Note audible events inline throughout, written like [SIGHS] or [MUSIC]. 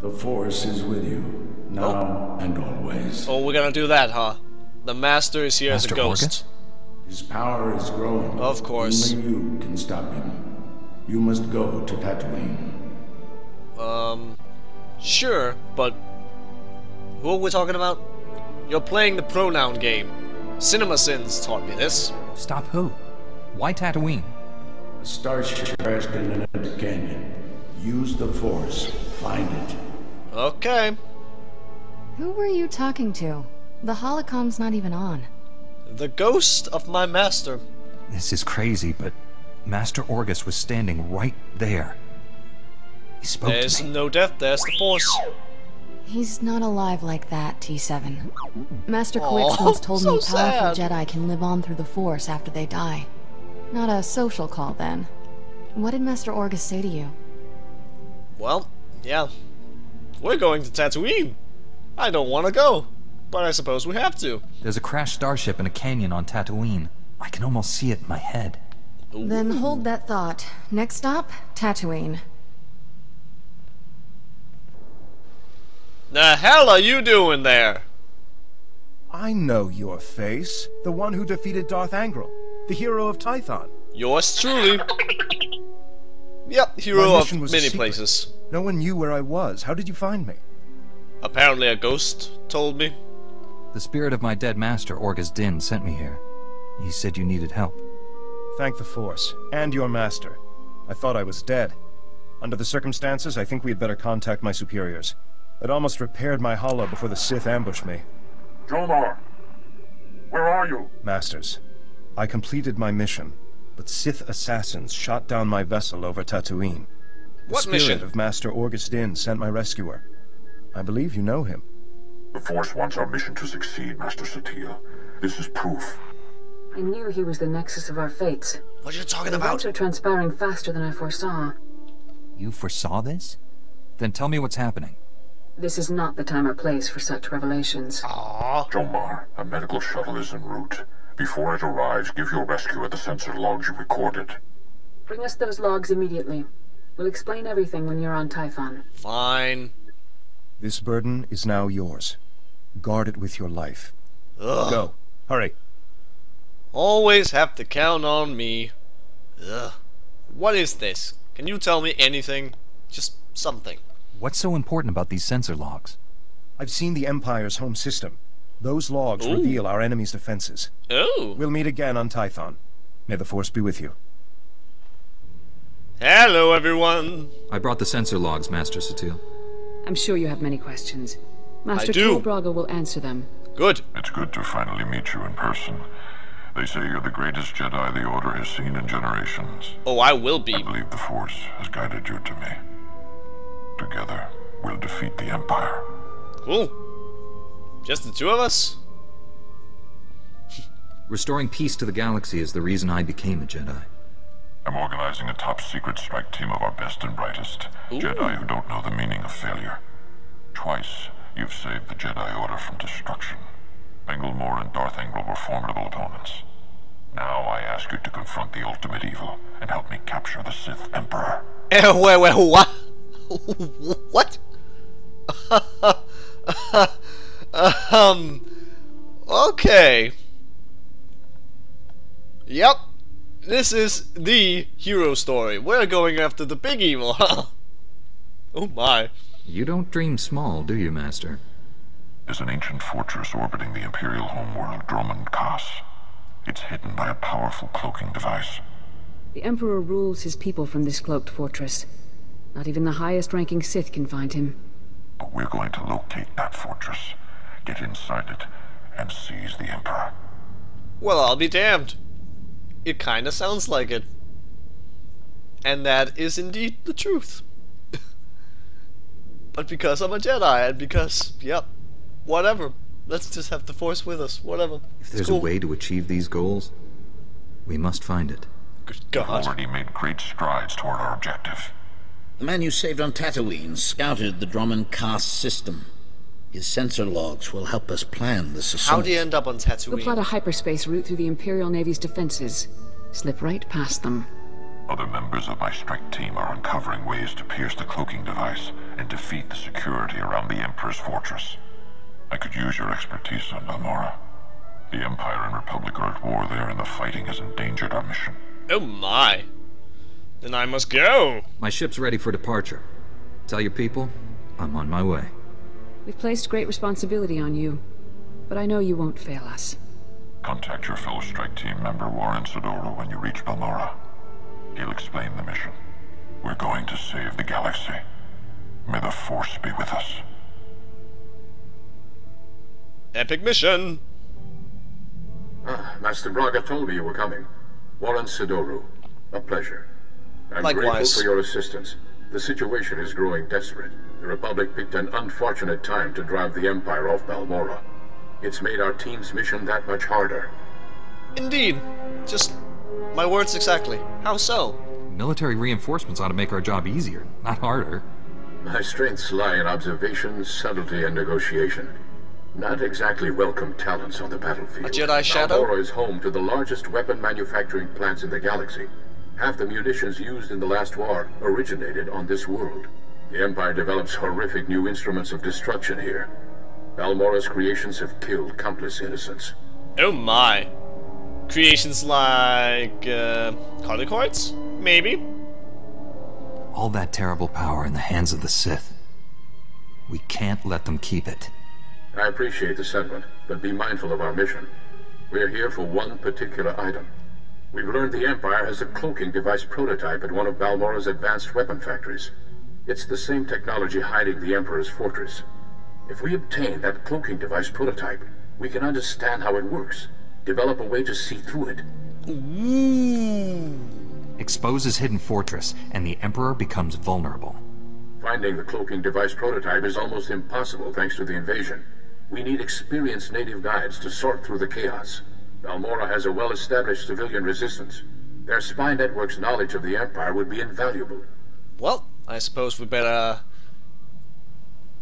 The Force is with you, now and always. Oh, we're gonna do that, huh? The Master is here Master as a ghost. Orgus? His power is growing. Of course. Only you can stop him. You must go to Tatooine. Um, sure, but who are we talking about? You're playing the pronoun game. Cinema Sins taught me this. Stop who? Why Tatooine? A starship crashed in an empty canyon. Use the Force. Find it. Okay. Who were you talking to? The holocom's not even on. The ghost of my master. This is crazy, but Master Orgus was standing right there. He spoke There's to me. no death, there's the force. He's not alive like that, T7. Master Aw, Quix once told so me powerful sad. Jedi can live on through the Force after they die. Not a social call, then. What did Master Orgus say to you? Well, yeah. We're going to Tatooine. I don't want to go, but I suppose we have to. There's a crashed starship in a canyon on Tatooine. I can almost see it in my head. Then hold that thought. Next stop, Tatooine. The hell are you doing there? I know your face. The one who defeated Darth Angral, the hero of Tython. Yours truly. [LAUGHS] Yep, hero of mission was many secret. places. No one knew where I was. How did you find me? Apparently a ghost told me. The spirit of my dead master, Orgus Din, sent me here. He said you needed help. Thank the Force, and your master. I thought I was dead. Under the circumstances, I think we had better contact my superiors. I'd almost repaired my holo before the Sith ambushed me. Jomar! Where are you? Masters, I completed my mission, but Sith assassins shot down my vessel over Tatooine. The What spirit mission? of Master Orgus Din sent my rescuer. I believe you know him. The Force wants our mission to succeed, Master Satele. This is proof. I knew he was the nexus of our fates. What are you talking The about? events are transpiring faster than I foresaw. You foresaw this? Then tell me what's happening. This is not the time or place for such revelations. Aww. Jomar, a medical shuttle is en route. Before it arrives, give your rescuer the sensor logs you recorded. Bring us those logs immediately. We'll explain everything when you're on Tython. Fine. This burden is now yours. Guard it with your life. Ugh. Go. Hurry. Always have to count on me. Ugh. What is this? Can you tell me anything? Just something. What's so important about these sensor logs? I've seen the Empire's home system. Those logs Ooh. reveal our enemy's defenses. Oh. We'll meet again on Tython. May the Force be with you. Hello, everyone. I brought the sensor logs, Master Satele. I'm sure you have many questions. Master do. Braga will answer them. Good. It's good to finally meet you in person. They say you're the greatest Jedi the Order has seen in generations. Oh, I will be. I believe the Force has guided you to me. Together, we'll defeat the Empire. Cool. Just the two of us? [LAUGHS] Restoring peace to the galaxy is the reason I became a Jedi. I'm organizing a top secret strike team of our best and brightest. Jedi who don't know the meaning of failure. Twice, you've saved the Jedi Order from destruction. Englemore and Darth Angral were formidable opponents. Now I ask you to confront the ultimate evil and help me capture the Sith Emperor. Eh, wait, wait, what? [LAUGHS] what? [LAUGHS] um. Okay. Yep. This is the hero story. We're going after the big evil, huh? [LAUGHS] Oh my. You don't dream small, do you, Master? Is an ancient fortress orbiting the Imperial homeworld, Dromund Kaas. It's hidden by a powerful cloaking device. The Emperor rules his people from this cloaked fortress. Not even the highest ranking Sith can find him. But we're going to locate that fortress, get inside it, and seize the Emperor. Well, I'll be damned. It kinda sounds like it. And that is indeed the truth. [LAUGHS] but because I'm a Jedi, and because, yep, whatever. Let's just have the Force with us, whatever. If there's cool. a way to achieve these goals, we must find it. Good God. We've already made great strides toward our objective. The man you saved on Tatooine scouted the Dromund Kaas system. His sensor logs will help us plan this assault. How do you end up on We'll plot a hyperspace route through the Imperial Navy's defenses. Slip right past them. Other members of my strike team are uncovering ways to pierce the cloaking device and defeat the security around the Emperor's fortress. I could use your expertise on Balmorra. The Empire and Republic are at war there, and the fighting has endangered our mission. Oh my. Then I must go. My ship's ready for departure. Tell your people, I'm on my way. We've placed great responsibility on you, but I know you won't fail us. Contact your fellow strike team member Warren Sodoro when you reach Balmorra. He'll explain the mission. We're going to save the galaxy. May the Force be with us. Epic mission. Ah, Master Braga told me you were coming. Warren Sidoru. A pleasure. I'm Likewise. grateful for your assistance. The situation is growing desperate. The Republic picked an unfortunate time to drive the Empire off Balmorra. It's made our team's mission that much harder. Indeed. Just my words exactly. How so? Military reinforcements ought to make our job easier, not harder. My strengths lie in observation, subtlety, and negotiation. Not exactly welcome talents on the battlefield. A Jedi Shadow? Balmorra is home to the largest weapon manufacturing plants in the galaxy. Half the munitions used in the last war originated on this world. The Empire develops horrific new instruments of destruction here. Balmorra's creations have killed countless innocents. Oh my. Creations like uh Colicoids? Maybe? All that terrible power in the hands of the Sith. We can't let them keep it. I appreciate the sentiment, but be mindful of our mission. We're here for one particular item. We've learned the Empire has a cloaking device prototype at one of Balmorra's advanced weapon factories. It's the same technology hiding the Emperor's fortress. If we obtain that cloaking device prototype, we can understand how it works, develop a way to see through it. Ooh. Expose his hidden fortress, and the Emperor becomes vulnerable. Finding the cloaking device prototype is almost impossible thanks to the invasion. We need experienced native guides to sort through the chaos. Balmorra has a well-established civilian resistance. Their spy network's knowledge of the Empire would be invaluable. Well, I suppose we better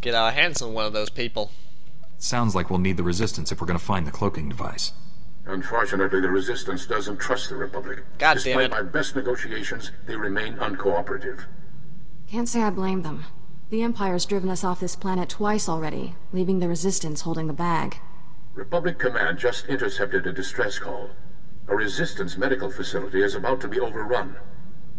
get our hands on one of those people. Sounds like we'll need the Resistance if we're gonna find the cloaking device. Unfortunately, the Resistance doesn't trust the Republic. God Despite damn it. my best negotiations, they remain uncooperative. Can't say I blame them. The Empire's driven us off this planet twice already, leaving the Resistance holding the bag. Republic Command just intercepted a distress call. A Resistance medical facility is about to be overrun.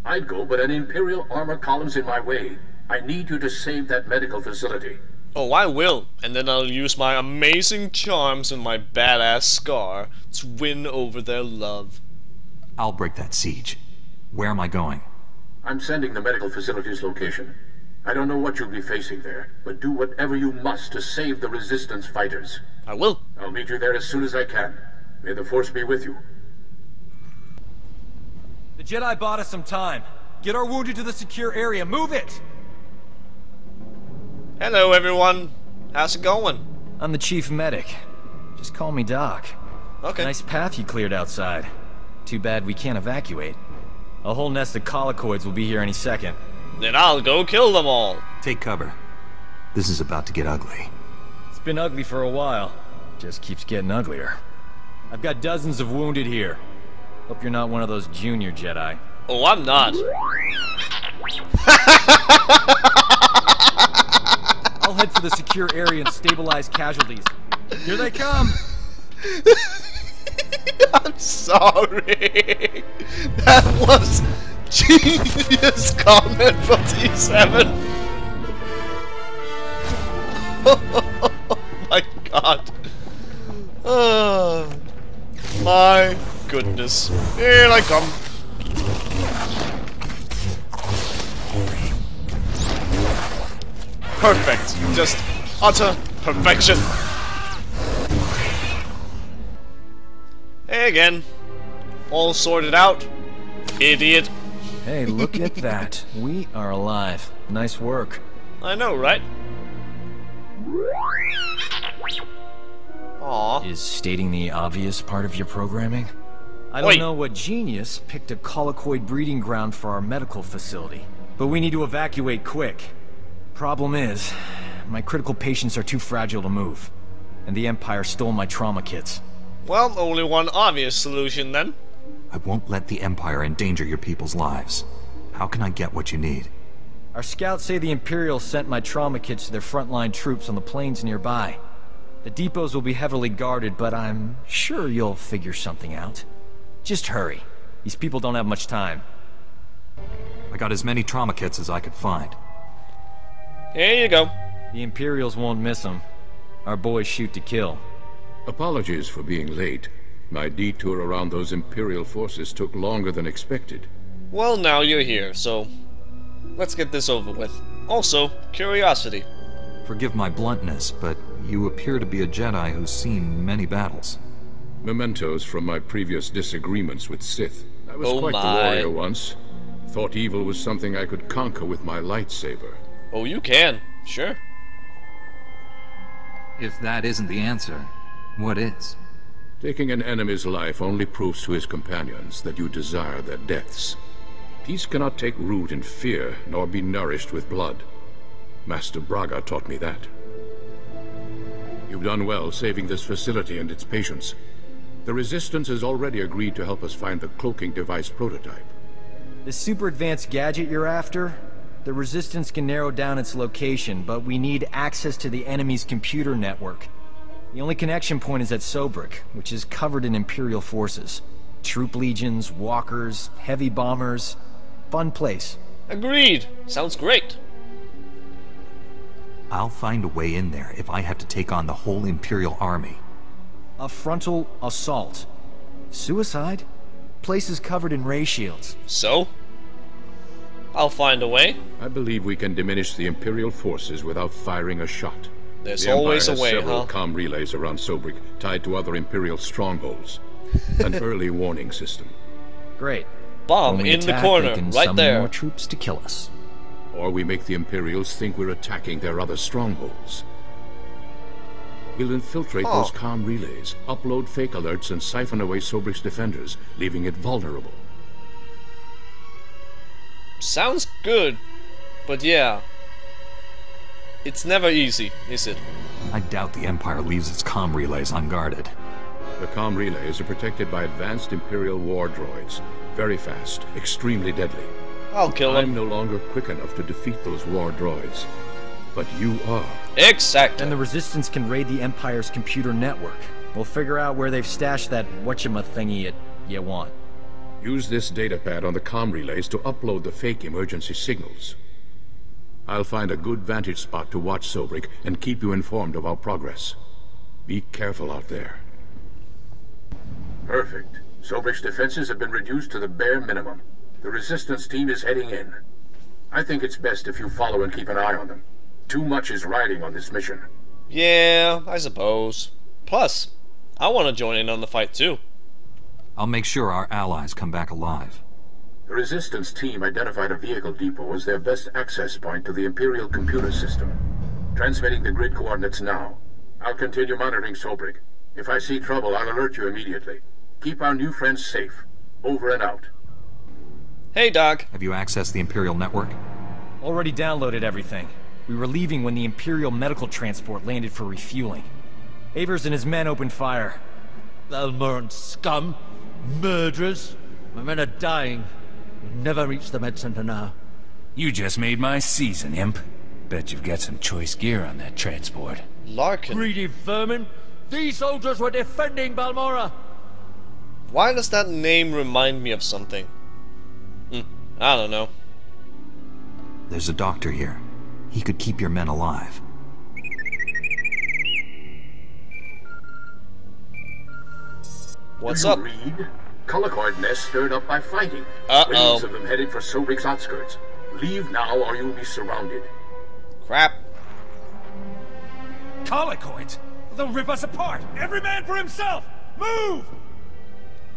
I'd go, but an Imperial armor column's in my way. I need you to save that medical facility. Oh, I will, and then I'll use my amazing charms and my badass scar to win over their love. I'll break that siege. Where am I going? I'm sending the medical facility's location. I don't know what you'll be facing there, but do whatever you must to save the Resistance fighters. I will. I'll meet you there as soon as I can. May the Force be with you. The Jedi bought us some time. Get our wounded to the secure area. Move it! Hello, everyone. How's it going? I'm the chief medic. Just call me Doc. Okay. Nice path you cleared outside. Too bad we can't evacuate. A whole nest of colicoids will be here any second. Then I'll go kill them all. Take cover. This is about to get ugly. It's been ugly for a while. Just keeps getting uglier. I've got dozens of wounded here. Hope you're not one of those junior Jedi. Oh, I'm not. I'll head for the secure area and stabilize casualties. Here they come! [LAUGHS] I'm sorry. That was genius comment from T7. [LAUGHS] My god. Oh my goodness. Here I come. Perfect. Just utter perfection. Hey again. All sorted out. Idiot. Hey, look at [LAUGHS] that. We are alive. Nice work. I know, right? Aw. Is stating the obvious part of your programming? I don't Wait. know what genius picked a colicoid breeding ground for our medical facility, but we need to evacuate quick. Problem is, my critical patients are too fragile to move, and the Empire stole my trauma kits. Well, only one obvious solution then. I won't let the Empire endanger your people's lives. How can I get what you need? Our scouts say the Imperials sent my trauma kits to their frontline troops on the plains nearby. The depots will be heavily guarded, but I'm sure you'll figure something out. Just hurry. These people don't have much time. I got as many trauma kits as I could find. Here you go. The Imperials won't miss them. Our boys shoot to kill. Apologies for being late. My detour around those Imperial forces took longer than expected. Well, now you're here, so let's get this over with. Also, curiosity. Forgive my bluntness, but you appear to be a Jedi who's seen many battles. Mementos from my previous disagreements with Sith. I was Oh quite my. the warrior once. Thought evil was something I could conquer with my lightsaber. Oh, you can. Sure. If that isn't the answer, what is? Taking an enemy's life only proves to his companions that you desire their deaths. Peace cannot take root in fear, nor be nourished with blood. Master Braga taught me that. You've done well saving this facility and its patients. The Resistance has already agreed to help us find the cloaking device prototype. The super advanced gadget you're after? The Resistance can narrow down its location, but we need access to the enemy's computer network. The only connection point is at Sobrik, which is covered in Imperial forces. Troop legions, walkers, heavy bombers. Fun place. Agreed. Sounds great. I'll find a way in there if I have to take on the whole Imperial army. A frontal assault. Suicide? Place is covered in ray shields. So? I'll find a way. I believe we can diminish the Imperial forces without firing a shot. There's the Empire always a has way, several huh? comm relays around Sobrik tied to other Imperial strongholds. An [LAUGHS] early warning system. Great. Bomb When we in the attack, corner, they can right summon there. more troops to kill us. Or we make the Imperials think we're attacking their other strongholds. We'll infiltrate Huh. those oh. comm relays, upload fake alerts, and siphon away Sobrik's defenders, leaving it vulnerable. Sounds good, but yeah. It's never easy, is it? I doubt the Empire leaves its comm relays unguarded. The comm relays are protected by advanced Imperial war droids. Very fast, extremely deadly. I'll kill I'm no longer quick enough to defeat those war droids. But you are. Exactly. And the Resistance can raid the Empire's computer network. We'll figure out where they've stashed that whatchama-thingy you, you want. Use this datapad on the comm relays to upload the fake emergency signals. I'll find a good vantage spot to watch Sobrik and keep you informed of our progress. Be careful out there. Perfect. Sobrik's defenses have been reduced to the bare minimum. The resistance team is heading in. I think it's best if you follow and keep an eye on them. Too much is riding on this mission. Yeah, I suppose. Plus, I want to join in on the fight too. I'll make sure our allies come back alive. The Resistance team identified a vehicle depot as their best access point to the Imperial computer system. Transmitting the grid coordinates now. I'll continue monitoring Sobrik. If I see trouble, I'll alert you immediately. Keep our new friends safe. Over and out. Hey, Doc. Have you accessed the Imperial network? Already downloaded everything. We were leaving when the Imperial medical transport landed for refueling. Avers and his men opened fire. Balmoran scum! Murderers! My men are dying. We've never reached the med center now. You just made my season, Imp. Bet you've got some choice gear on that transport. Larkin. Greedy vermin! These soldiers were defending Balmorra! Why does that name remind me of something? Hmm, I don't know. There's a doctor here. He could keep your men alive. What's up? read? Colicoid nests stirred up by fighting. Uh-oh. Waves of them headed for Sobrik's outskirts. Leave now or you'll be surrounded. Crap. Colicoids? They'll rip us apart! Every man for himself! Move!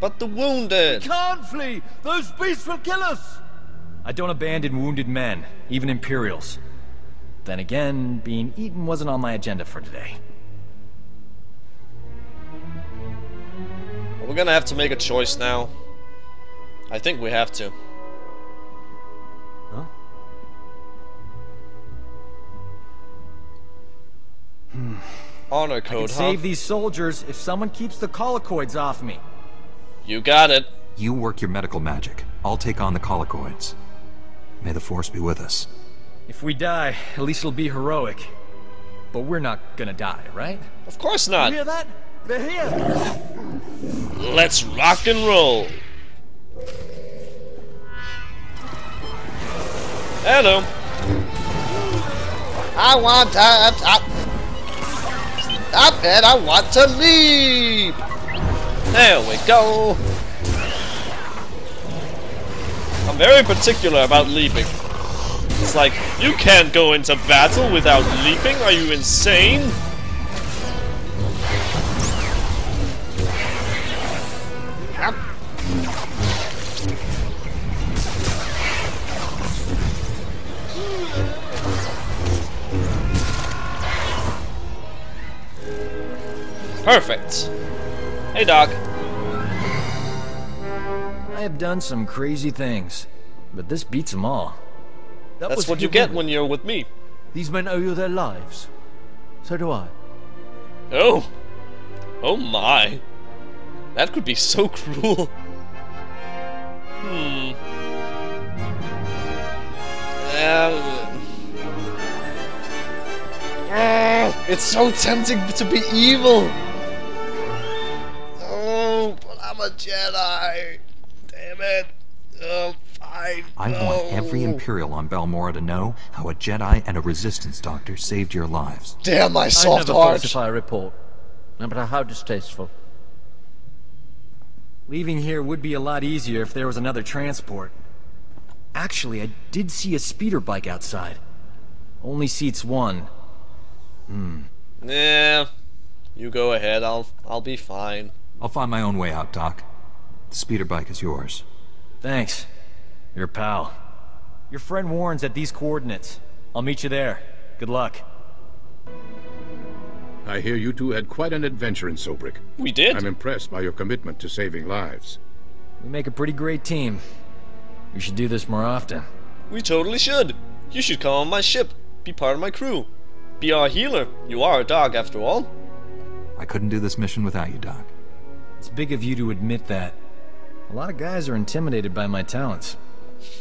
But the wounded. Can't flee! Those beasts will kill us! I don't abandon wounded men, even Imperials. Then again, being eaten wasn't on my agenda for today. We're gonna have to make a choice now. I think we have to. Huh? Hmm. Honor code, I can huh? save these soldiers if someone keeps the colicoids off me. You got it. You work your medical magic. I'll take on the Colicoids. May the Force be with us. If we die, at least it'll be heroic. But we're not gonna die, right? Of course not. You hear that? They're here! Let's rock and roll. Hello. I want to uh, up, up and I want to leave. There we go. I'm very particular about leaping. It's like, you can't go into battle without leaping, are you insane? Perfect. Hey, dog. I have done some crazy things, but this beats them all. That That's what you get when you're with me. These men owe you their lives. So do I. Oh. Oh my. That could be so [LAUGHS] cruel. Hmm. Uh, Ah, [SIGHS] it's so tempting to be evil. But I'm a Jedi. Damn it. Oh, fine. I want every Imperial on Balmorra to know how a Jedi and a Resistance doctor saved your lives. Damn my I soft never heart. falsify a report, no matter how distasteful. Leaving here would be a lot easier if there was another transport. Actually, I did see a speeder bike outside. Only seats one. Hmm. Yeah. You go ahead. I'll I'll be fine. I'll find my own way out, Doc. The speeder bike is yours. Thanks. Your pal. Your friend warns at these coordinates. I'll meet you there. Good luck. I hear you two had quite an adventure in Sobrik. We did. I'm impressed by your commitment to saving lives. We make a pretty great team. We should do this more often. We totally should. You should come on my ship. Be part of my crew. Be our healer. You are a dog after all. I couldn't do this mission without you, Doc. It's big of you to admit that. A lot of guys are intimidated by my talents.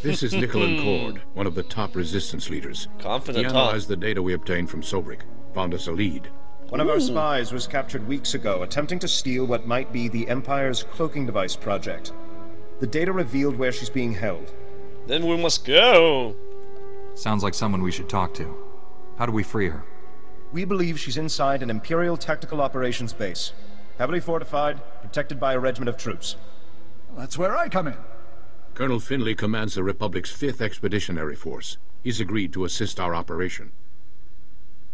This is Nicolin Cord, [LAUGHS] one of the top resistance leaders. Confident, He huh? analyzed the data we obtained from Sobrik, found us a lead. One of our spies was captured weeks ago attempting to steal what might be the Empire's cloaking device project. The data revealed where she's being held. Then we must go. Sounds like someone we should talk to. How do we free her? We believe she's inside an Imperial Tactical Operations base. Heavily fortified, protected by a regiment of troops. That's where I come in. Colonel Finley commands the Republic's 5th Expeditionary Force. He's agreed to assist our operation.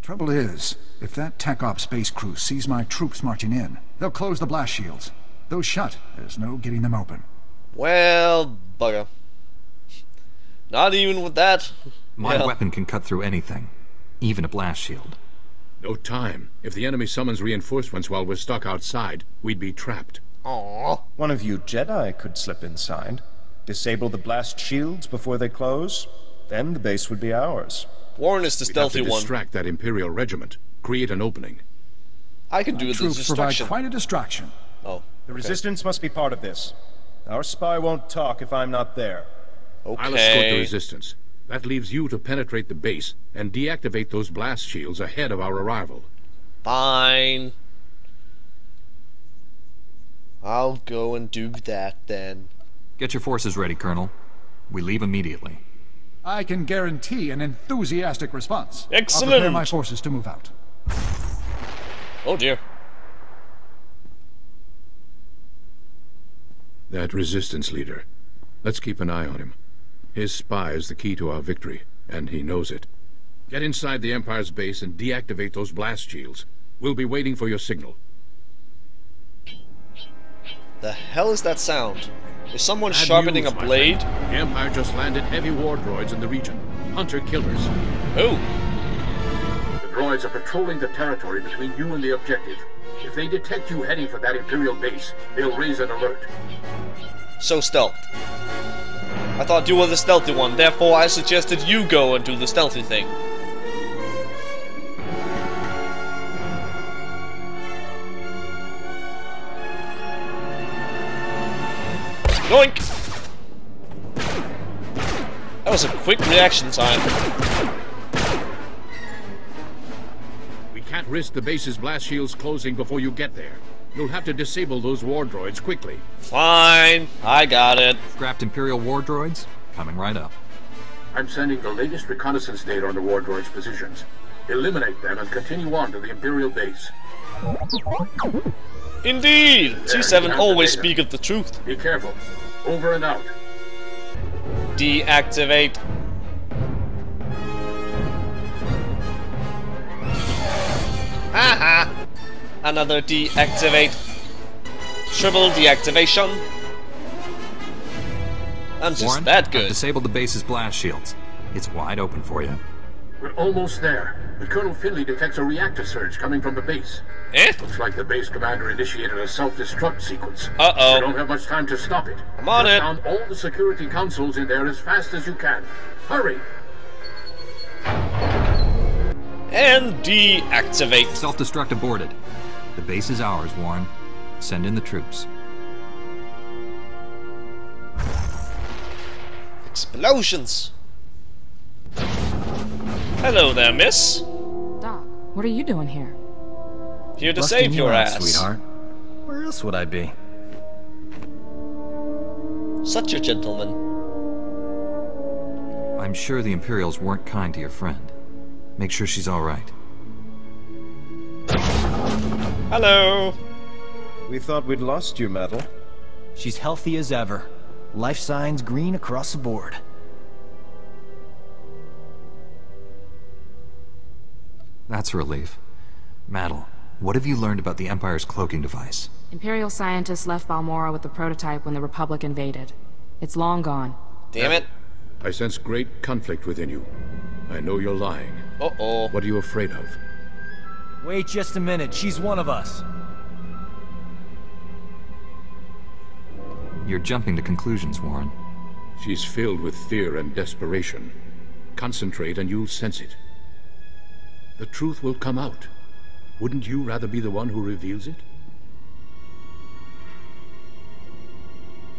Trouble is, if that Tech Op space crew sees my troops marching in, they'll close the blast shields. Those shut, there's no getting them open. Well, bugger. Not even with that. My Well, weapon can cut through anything, even a blast shield. No time. If the enemy summons reinforcements while we're stuck outside, we'd be trapped. Aww. One of you Jedi could slip inside, disable the blast shields before they close, then the base would be ours. Warren is the We'd have stealthy to one. distract that Imperial regiment, create an opening. I can do the Troops provide distraction. quite a distraction. Oh. The okay. Resistance must be part of this. Our spy won't talk if I'm not there. Okay. I'll escort the Resistance. That leaves you to penetrate the base and deactivate those blast shields ahead of our arrival. Fine. I'll go and do that then. Get your forces ready, Colonel. We leave immediately. I can guarantee an enthusiastic response. I'll Excellent. prepare my forces to move out. Oh dear. That Resistance leader. Let's keep an eye on him. His spy is the key to our victory, and he knows it. Get inside the Empire's base and deactivate those blast shields. We'll be waiting for your signal. The hell is that sound? Is someone Bad sharpening news, a blade? friend. The Empire just landed heavy war droids in the region. Hunter killers. Who? The droids are patrolling the territory between you and the objective. If they detect you heading for that Imperial base, they'll raise an alert. So stealth. I thought you were the stealthy one, therefore I suggested you go and do the stealthy thing. Yoink! That was a quick reaction time. We can't risk the base's blast shields closing before you get there. You'll have to disable those war droids quickly. Fine, I got it. Scrapped Imperial war droids? Coming right up. I'm sending the latest reconnaissance data on the war droids' positions. Eliminate them and continue on to the Imperial base. Indeed! T7 always speaketh the truth. Be careful. Over and out. Deactivate. Another deactivate. Triple deactivation. I'm just Warren, that I've good. disabled the base's blast shields. It's wide open for you. We're almost there, but Colonel Finley detects a reactor surge coming from the base. Eh? Looks like the base commander initiated a self-destruct sequence. Uh-oh. You don't have much time to stop it. I'm on Put it. down all the security consoles in there as fast as you can. Hurry! And deactivate. Self-destruct aborted. The base is ours, Warren. Send in the troops. Explosions. Hello there, miss. Doc, what are you doing here? Here to Busting save you your out, ass. sweetheart. Where else would I be? Such a gentleman. I'm sure the Imperials weren't kind to your friend. Make sure she's alright. Hello. We thought we'd lost you, Metal. She's healthy as ever. Life signs green across the board. That's a relief. Maddle, what have you learned about the Empire's cloaking device? Imperial scientists left Balmorra with the prototype when the Republic invaded. It's long gone. Damn it. I sense great conflict within you. I know you're lying. Uh-oh. What are you afraid of? Wait just a minute, she's one of us. You're jumping to conclusions, Warren. She's filled with fear and desperation. Concentrate and you'll sense it. The truth will come out. Wouldn't you rather be the one who reveals it?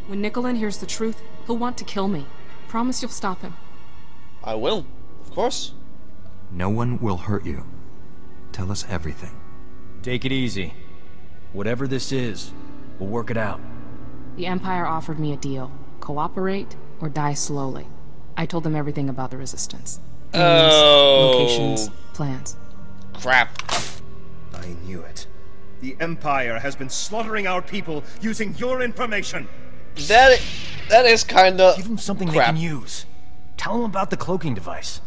When Nicolin hears the truth, he'll want to kill me. Promise you'll stop him. I will. Of course. No one will hurt you. Tell us everything. Take it easy. Whatever this is, we'll work it out. The Empire offered me a deal. Cooperate or die slowly. I told them everything about the Resistance. Names, Oh. locations, plans. Crap. I knew it. The Empire has been slaughtering our people using your information. That that is kinda Give them something crap. they can use. Tell them about the cloaking device.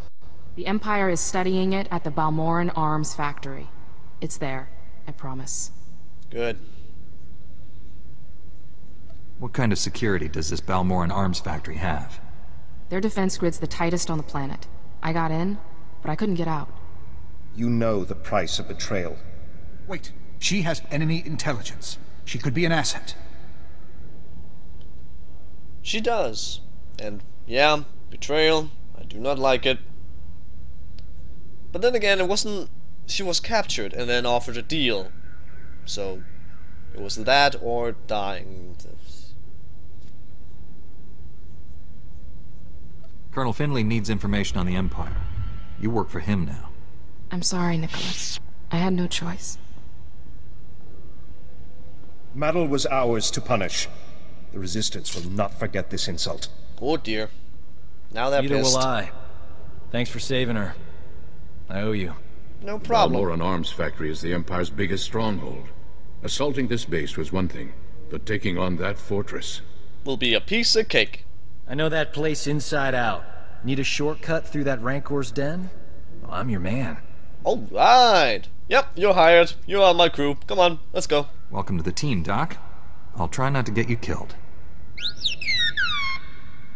The Empire is studying it at the Balmoran Arms Factory. It's there, I promise. Good. What kind of security does this Balmoran arms factory have? Their defense grid's the tightest on the planet. I got in, but I couldn't get out. You know the price of betrayal. Wait, she has enemy intelligence. She could be an asset. She does. And yeah, betrayal. I do not like it. But then again, it wasn't. She was captured and then offered a deal. So, it was that or dying. Colonel Finley needs information on the Empire. You work for him now. I'm sorry, Nicholas. I had no choice. Metal was ours to punish. The Resistance will not forget this insult. Oh dear. Now they're Neither pissed. will I. Thanks for saving her. I owe you. No problem. Balmoran Arms Factory is the Empire's biggest stronghold. Assaulting this base was one thing, but taking on that fortress... Will be a piece of cake. I know that place inside out. Need a shortcut through that Rancor's den? Well, I'm your man. Alright. Yep, you're hired. You're on my crew. Come on, let's go. Welcome to the team, Doc. I'll try not to get you killed.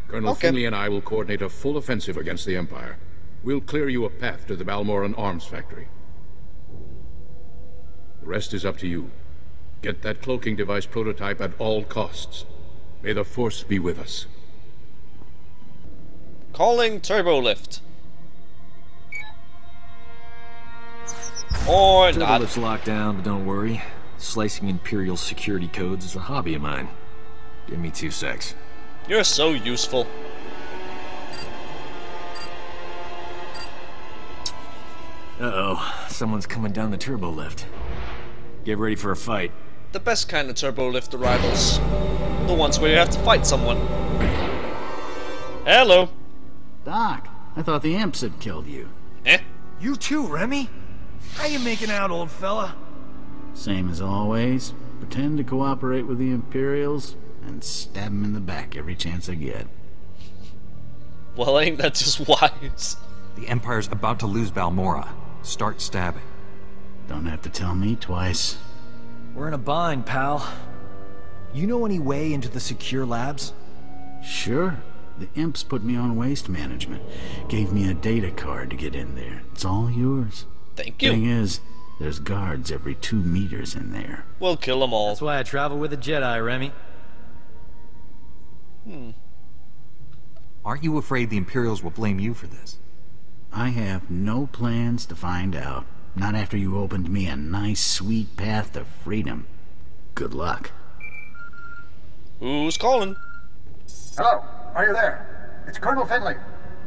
Colonel Okay. Finley and I will coordinate a full offensive against the Empire. We'll clear you a path to the Balmoran Arms Factory. The rest is up to you. Get that cloaking device prototype at all costs. May the Force be with us. Calling turbo lift. Or not. Turbolift's locked down, but don't worry. Slicing Imperial security codes is a hobby of mine. Give me two secs. You're so useful. Uh-oh. Someone's coming down the turbo lift. Get ready for a fight. The best kind of turbo lift arrivals. The ones where you have to fight someone. Hello. Doc, I thought the imps had killed you. Eh? You too, Remy? How you making out, old fella? Same as always. Pretend to cooperate with the Imperials and stab them in the back every chance I get. Well, ain't that just [LAUGHS] wise? The Empire's about to lose Balmorra. Start stabbing. Don't have to tell me twice. We're in a bind, pal. You know any way into the secure labs? Sure. The imps put me on waste management. Gave me a data card to get in there. It's all yours. Thank you. Thing is, there's guards every two meters in there. We'll kill them all. That's why I travel with a Jedi, Remy. Hmm. Aren't you afraid the Imperials will blame you for this? I have no plans to find out. Not after you opened me a nice, sweet path to freedom. Good luck. Who's calling? Hello, are you there? It's Colonel Finley.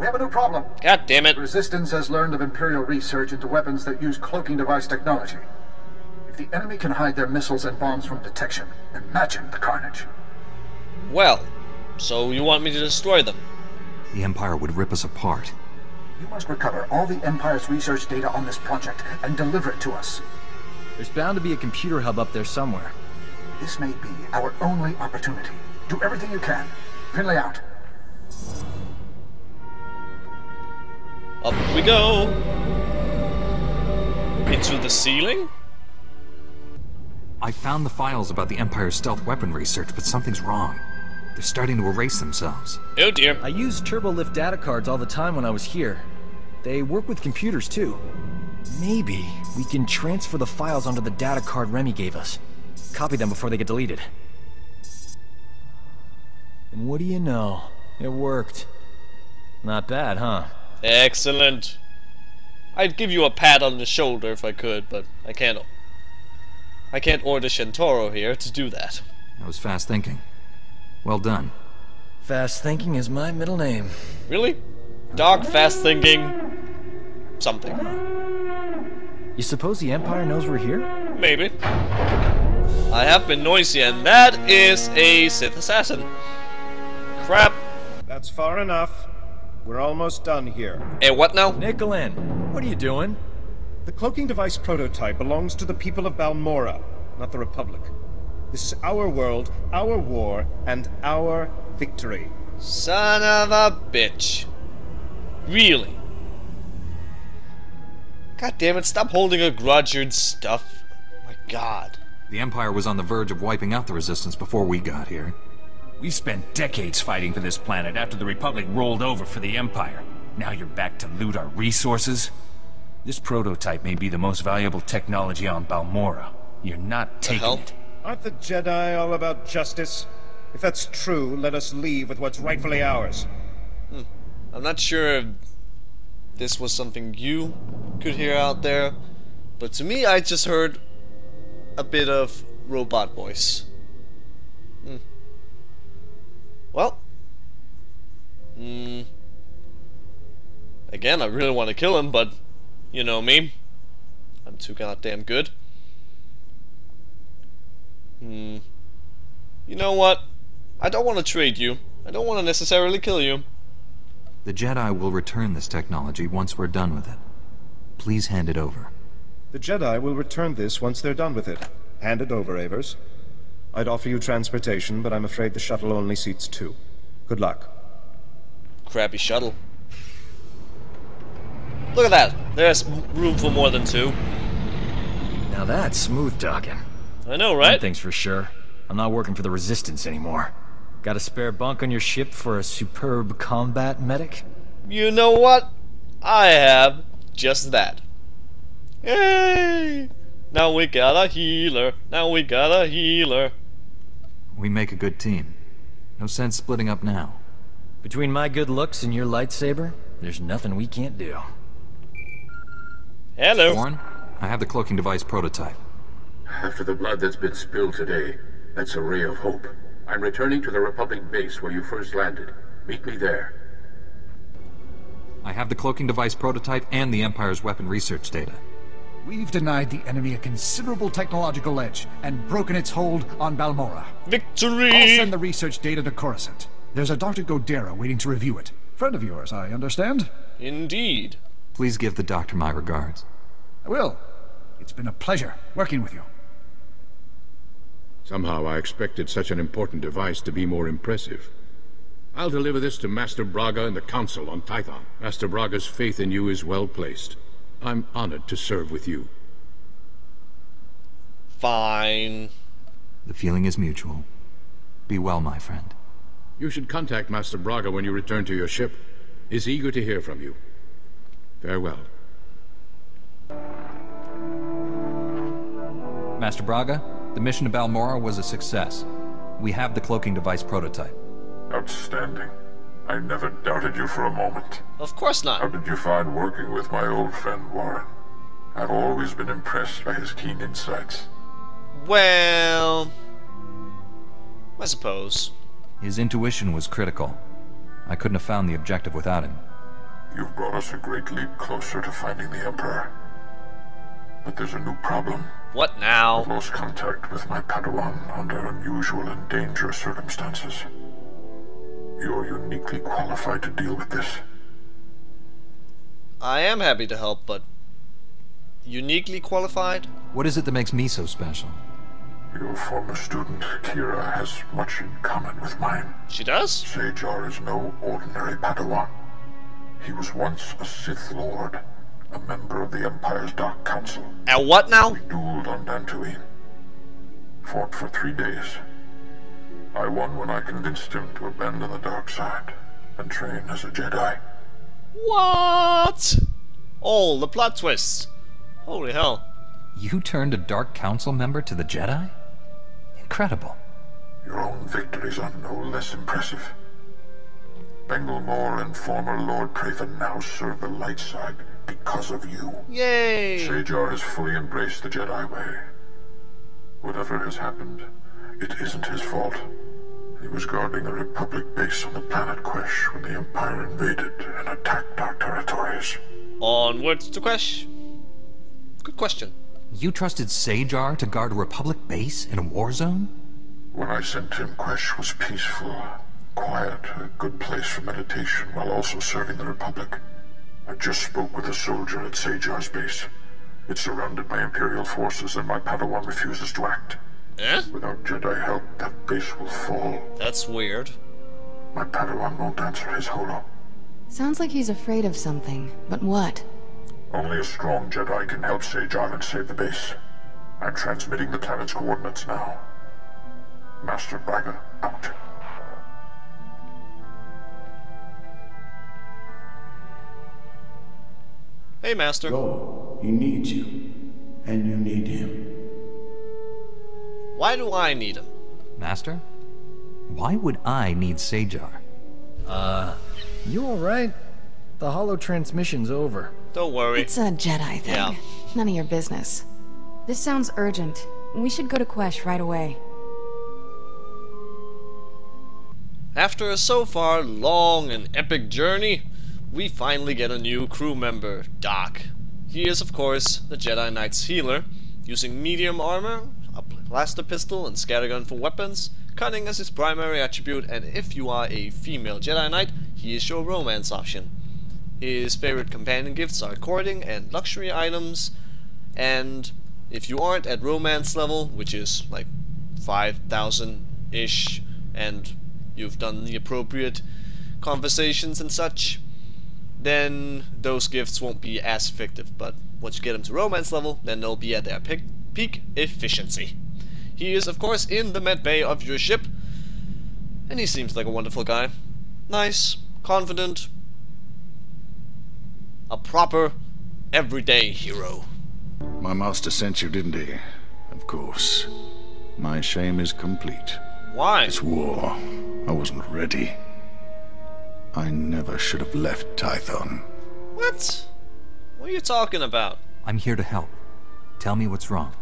We have a new problem. God damn it. Resistance has learned of Imperial research into weapons that use cloaking device technology. If the enemy can hide their missiles and bombs from detection, imagine the carnage. Well, so you want me to destroy them? The Empire would rip us apart. You must recover all the Empire's research data on this project and deliver it to us. There's bound to be a computer hub up there somewhere. This may be our only opportunity. Do everything you can. Finley out. Up we go. Into the ceiling? I found the files about the Empire's stealth weapon research, but something's wrong. They're starting to erase themselves. Oh dear. I use TurboLift data cards all the time when I was here. They work with computers too. Maybe we can transfer the files onto the data card Remy gave us. Copy them before they get deleted. And what do you know? It worked. Not bad, huh? Excellent. I'd give you a pat on the shoulder if I could, but I can't. I can't order Shentoro here to do that. That was fast thinking. Well done. Fast thinking is my middle name. Really? Dark fast thinking. Something. You suppose the Empire knows we're here? Maybe. I have been noisy, and that is a Sith assassin. Crap. That's far enough. We're almost done here. Hey, what now? Nicolin, what are you doing? The cloaking device prototype belongs to the people of Balmorra, not the Republic. This is our world, our war, and our victory. Son of a bitch. Really? God damn it, stop holding a grudge and stuff. my god. The Empire was on the verge of wiping out the Resistance before we got here. We spent decades fighting for this planet after the Republic rolled over for the Empire. Now you're back to loot our resources? This prototype may be the most valuable technology on Balmorra. You're not taking it. Aren't the Jedi all about justice? If that's true, let us leave with what's rightfully ours. Hmm. I'm not sure if this was something you could hear out there, but to me, I just heard a bit of robot voice. Hmm. Well. Hmm. Again, I really want to kill him, but you know me. I'm too goddamn good. Hmm. You know what? I don't want to trade you. I don't want to necessarily kill you. The Jedi will return this technology once we're done with it. Please hand it over. The Jedi will return this once they're done with it. Hand it over, Avers. I'd offer you transportation, but I'm afraid the shuttle only seats two. Good luck. Crappy shuttle. Look at that. There's room for more than two. Now that's smooth talking. I know, right? One thing's for sure. I'm not working for the Resistance anymore. Got a spare bunk on your ship for a superb combat medic? You know what? I have just that. Yay! Now we got a healer. Now we got a healer. We make a good team. No sense splitting up now. Between my good looks and your lightsaber, there's nothing we can't do. Hello. Warren, I have the cloaking device prototype. After the blood that's been spilled today, that's a ray of hope. I'm returning to the Republic base where you first landed. Meet me there. I have the cloaking device prototype and the Empire's weapon research data. We've denied the enemy a considerable technological edge and broken its hold on Balmorra. Victory! I'll send the research data to Coruscant. There's a Dr. Godera waiting to review it. Friend of yours, I understand? Indeed. Please give the doctor my regards. I will. It's been a pleasure working with you. Somehow I expected such an important device to be more impressive. I'll deliver this to Master Braga and the Council on Tython. Master Braga's faith in you is well placed. I'm honored to serve with you. Fine. The feeling is mutual. Be well, my friend. You should contact Master Braga when you return to your ship. He's eager to hear from you. Farewell. Master Braga, the mission to Balmorra was a success. We have the cloaking device prototype. Outstanding. I never doubted you for a moment. Of course not. How did you find working with my old friend Warren? I've always been impressed by his keen insights. Well... I suppose. His intuition was critical. I couldn't have found the objective without him. You've brought us a great leap closer to finding the Emperor. But there's a new problem. What now? I've lost contact with my Padawan under unusual and dangerous circumstances. You're uniquely qualified to deal with this. I am happy to help, but... Uniquely qualified? What is it that makes me so special? Your former student, Kira, has much in common with mine. She does? Sajar is no ordinary Padawan. He was once a Sith Lord, a member of the Empire's Dark Council. And what now? We dueled on Dantooine. Fought for three days. I won when I convinced him to abandon the dark side and train as a Jedi. What? Oh, the plot twists. Holy hell. You turned a Dark Council member to the Jedi? Incredible. Your own victories are no less impressive. Bengel Morr and former Lord Praven now serve the light side because of you. Yay! Sajar has fully embraced the Jedi way. Whatever has happened, it isn't his fault. He was guarding a Republic base on the planet Quesh when the Empire invaded and attacked our territories. Onwards to Quesh. Good question. You trusted Sajar to guard a Republic base in a war zone? When I sent him, Quesh was peaceful, quiet, a good place for meditation while also serving the Republic. I just spoke with a soldier at Sajar's base. It's surrounded by Imperial forces and my Padawan refuses to act. Eh? Without Jedi help, that base will fall. That's weird. My Padawan won't answer his holo. Sounds like he's afraid of something, but what? Only a strong Jedi can help Sajar and save the base. I'm transmitting the planet's coordinates now. Master Braga, out. Hey, Master. Go. He needs you. And you need him. Why do I need him? Master? Why would I need Sajar? Uh, you alright? The holo transmission's over. Don't worry. It's a Jedi thing. Yeah. None of your business. This sounds urgent. We should go to Quesh right away. After a so far long and epic journey, we finally get a new crew member, Doc. He is, of course, the Jedi Knight's healer, using medium armor, a blaster pistol, and scattergun for weapons, cunning as his primary attribute, and if you are a female Jedi Knight, he is your romance option. His favorite companion gifts are courting and luxury items, and if you aren't at romance level, which is like 5,000-ish, and you've done the appropriate conversations and such, then those gifts won't be as effective. But once you get them to romance level, then they'll be at their peak, peak efficiency. He is, of course, in the med bay of your ship, and he seems like a wonderful guy. Nice, confident, a proper, everyday hero. My master sent you, didn't he? Of course. My shame is complete. Why? This war. I wasn't ready. I never should have left Tython. What? What are you talking about? I'm here to help. Tell me what's wrong.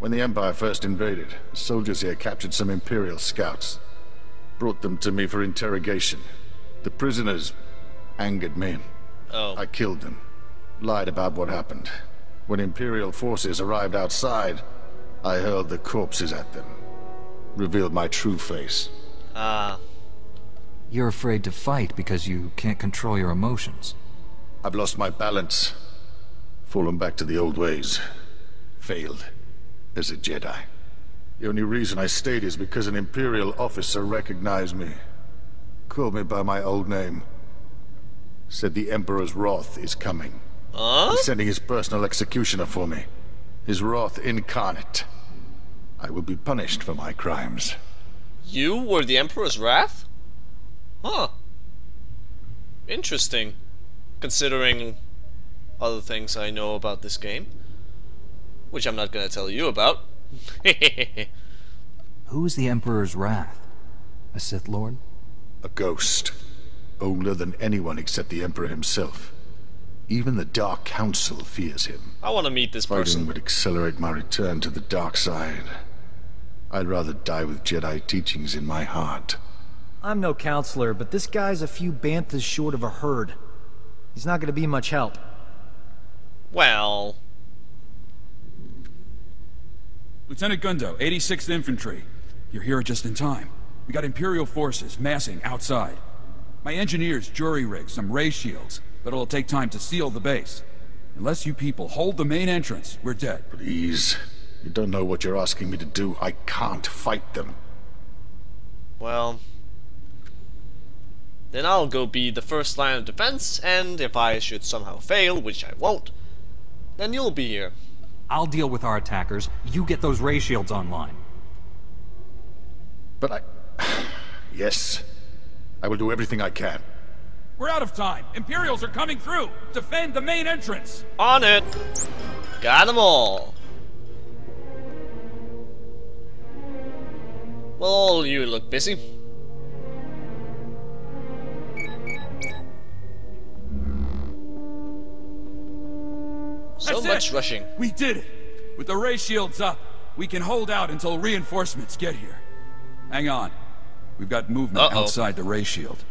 When the Empire first invaded, soldiers here captured some Imperial scouts. Brought them to me for interrogation. The prisoners angered me. Oh. I killed them. Lied about what happened. When Imperial forces arrived outside, I hurled the corpses at them. Revealed my true face. Ah. You're afraid to fight because you can't control your emotions. I've lost my balance. Fallen back to the old ways. Failed. As a Jedi. The only reason I stayed is because an Imperial officer recognized me. Called me by my old name. Said the Emperor's wrath is coming. Huh? He's sending his personal executioner for me. His wrath incarnate. I will be punished for my crimes. You were the Emperor's Wrath? Huh. Interesting. Considering other things I know about this game. Which I'm not gonna tell you about. [LAUGHS] Who is the Emperor's Wrath? A Sith Lord? A ghost. Older than anyone except the Emperor himself. Even the Dark Council fears him. I want to meet this Fighting person. would accelerate my return to the dark side. I'd rather die with Jedi teachings in my heart. I'm no counselor, but this guy's a few banthas short of a herd. He's not gonna be much help. Well, Lieutenant Gundo, 86th Infantry. You're here just in time. We got Imperial forces massing outside. My engineers jury-rigged some ray shields, but it'll take time to seal the base. Unless you people hold the main entrance, we're dead. Please. You don't know what you're asking me to do. I can't fight them. well. Then I'll go be the first line of defense, and if I should somehow fail, which I won't, then you'll be here. I'll deal with our attackers. You get those ray shields online. But I... [SIGHS] yes. I will do everything I can. We're out of time. Imperials are coming through. Defend the main entrance. On it! Got 'em all! Well, all you look busy. So That's much it. rushing. We did it. With the ray shields up, we can hold out until reinforcements get here. Hang on. We've got movement Uh-oh. outside the ray shield.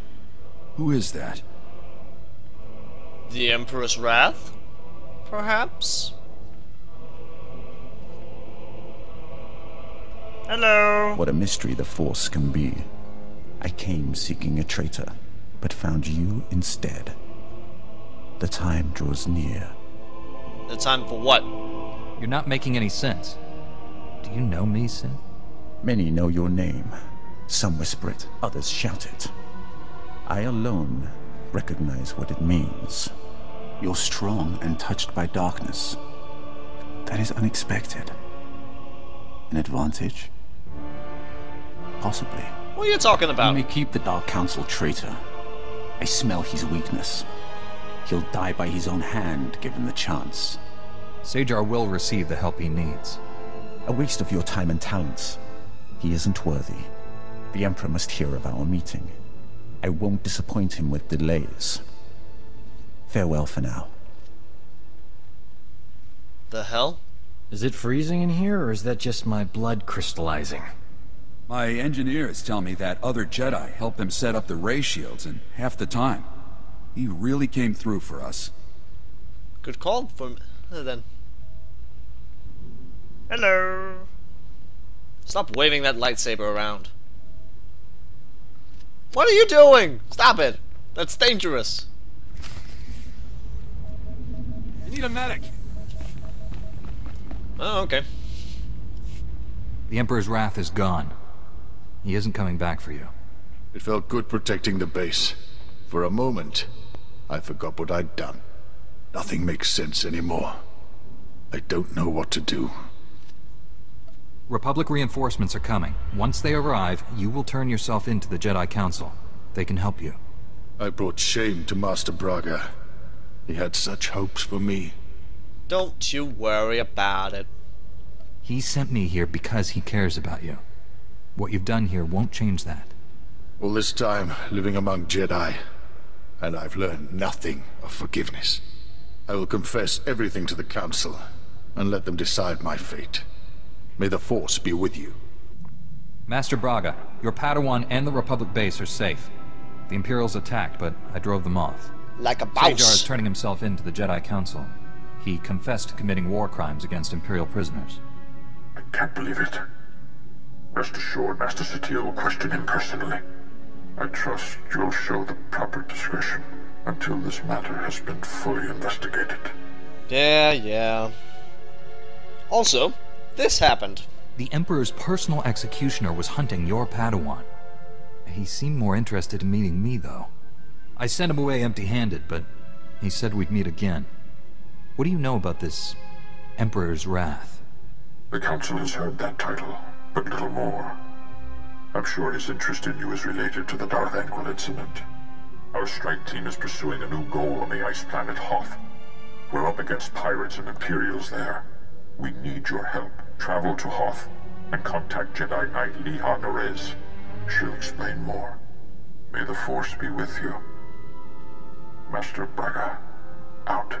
Who is that? The Emperor's Wrath? Perhaps? Hello. What a mystery the Force can be. I came seeking a traitor, but found you instead. The time draws near. The time for what? You're not making any sense. Do you know me, Sith? Many know your name. Some whisper it, others shout it. I alone recognize what it means. You're strong and touched by darkness. That is unexpected. An advantage? Possibly. What are you talking about? You may keep the Dark Council traitor. I smell his weakness. He'll die by his own hand, given the chance. Sajar will receive the help he needs. A waste of your time and talents. He isn't worthy. The Emperor must hear of our meeting. I won't disappoint him with delays. Farewell for now. The hell? Is it freezing in here, or is that just my blood crystallizing? My engineers tell me that other Jedi helped them set up the ray shields in half the time. He really came through for us. Good call for uh, then. Hello. Stop waving that lightsaber around. What are you doing? Stop it. That's dangerous. I need a medic. Oh, okay. The Emperor's Wrath is gone. He isn't coming back for you. It felt good protecting the base. For a moment, I forgot what I'd done. Nothing makes sense anymore. I don't know what to do. Republic reinforcements are coming. Once they arrive, you will turn yourself into the Jedi Council. They can help you. I brought shame to Master Braga. He had such hopes for me. Don't you worry about it. He sent me here because he cares about you. What you've done here won't change that. All this time living among Jedi, and I've learned nothing of forgiveness. I will confess everything to the Council, and let them decide my fate. May the Force be with you. Master Braga, your Padawan and the Republic base are safe. The Imperials attacked, but I drove them off. Like a Sajar boss. is turning himself in to the Jedi Council. He confessed to committing war crimes against Imperial prisoners. I can't believe it. Rest assured, Master Satele will question him personally. I trust you'll show the proper discretion until this matter has been fully investigated. Yeah, yeah. Also, this happened. The Emperor's personal executioner was hunting your Padawan. He seemed more interested in meeting me, though. I sent him away empty-handed, but he said we'd meet again. What do you know about this Emperor's Wrath? The Council has heard that title, but little more. I'm sure his interest in you is related to the Darth Angral incident. Our strike team is pursuing a new goal on the ice planet Hoth. We're up against pirates and Imperials there. We need your help. Travel to Hoth and contact Jedi Knight Leeha Narezz. She'll explain more. May the Force be with you. Master Braga, out.